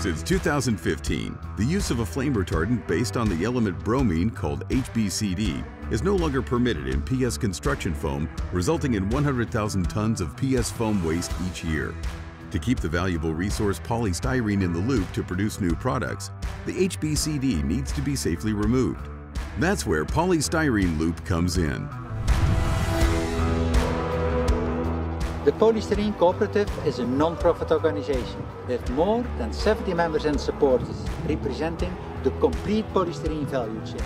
Since 2015, the use of a flame retardant based on the element bromine called HBCD is no longer permitted in PS construction foam, resulting in 100,000 tons of PS foam waste each year. To keep the valuable resource polystyrene in the loop to produce new products, the HBCD needs to be safely removed. That's where polystyrene loop comes in. The Polystyrene Cooperative is a non-profit organization with more than 70 members and supporters representing the complete polystyrene value chain.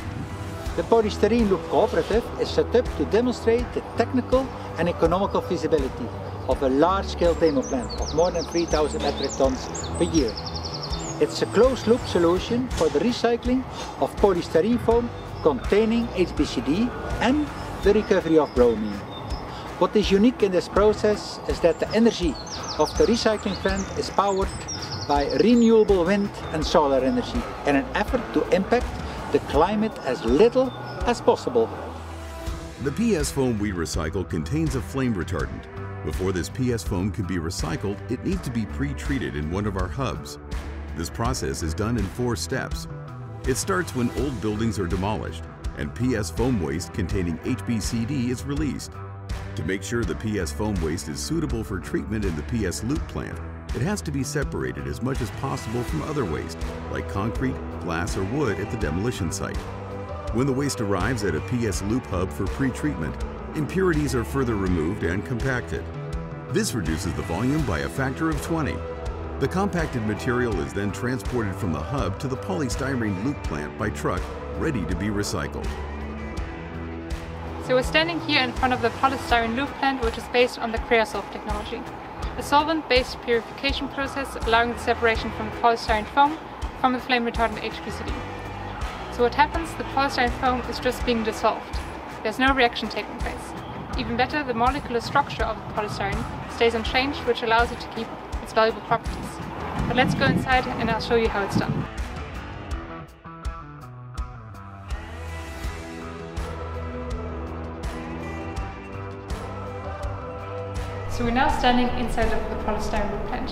The Polystyrene Loop Cooperative is set up to demonstrate the technical and economical feasibility of a large-scale demo plant of more than 3,000 metric tons per year. It's a closed-loop solution for the recycling of polystyrene foam containing HBCD and the recovery of bromine. What is unique in this process is that the energy of the recycling plant is powered by renewable wind and solar energy in an effort to impact the climate as little as possible. The PS foam we recycle contains a flame retardant. Before this PS foam can be recycled, it needs to be pre-treated in one of our hubs. This process is done in four steps. It starts when old buildings are demolished and PS foam waste containing HBCD is released. To make sure the PS foam waste is suitable for treatment in the PS loop plant, it has to be separated as much as possible from other waste, like concrete, glass, or wood at the demolition site. When the waste arrives at a PS loop hub for pre-treatment, impurities are further removed and compacted. This reduces the volume by a factor of 20. The compacted material is then transported from the hub to the polystyrene loop plant by truck, ready to be recycled. So we're standing here in front of the polystyrene loop plant which is based on the CreaSolv technology. A solvent-based purification process allowing the separation from the polystyrene foam from the flame retardant HBCD. So what happens, the polystyrene foam is just being dissolved. There's no reaction taking place. Even better, the molecular structure of the polystyrene stays unchanged which allows it to keep its valuable properties. But let's go inside and I'll show you how it's done. So we're now standing inside of the polystyrene plant.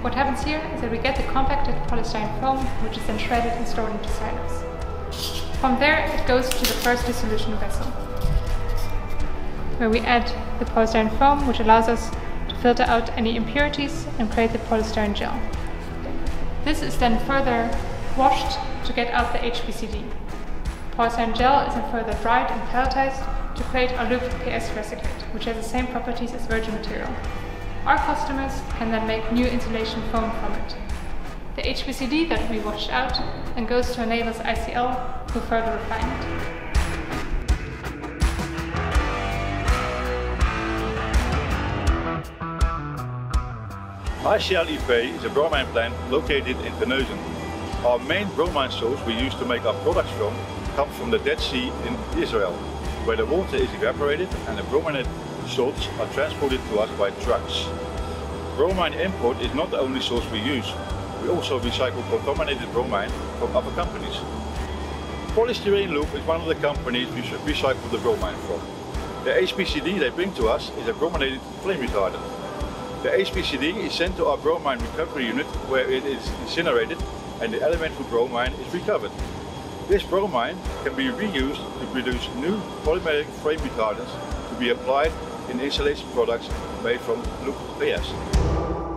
What happens here is that we get the compacted polystyrene foam, which is then shredded and stored into silos. From there, it goes to the first dissolution vessel, where we add the polystyrene foam, which allows us to filter out any impurities and create the polystyrene gel. This is then further washed to get out the HBCD. Polystyrene gel is then further dried and pelletized to create our loop PS recyclate, which has the same properties as virgin material. Our customers can then make new insulation foam from it. The HBCD that we washed out and goes to Enablers ICL who further refine it. ICL EP is a bromine plant located in Terneuzen. Our main bromine source we use to make our products from comes from the Dead Sea in Israel where the water is evaporated and the brominated salts are transported to us by trucks. Bromine import is not the only source we use. We also recycle contaminated bromine from other companies. Polystyrene Loop is one of the companies we recycle the bromine from. The HBCD they bring to us is a brominated flame retardant. The HBCD is sent to our bromine recovery unit where it is incinerated and the elemental bromine is recovered. This bromine can be reused to produce new polymeric flame retardants to be applied in insulation products made from Loop PS.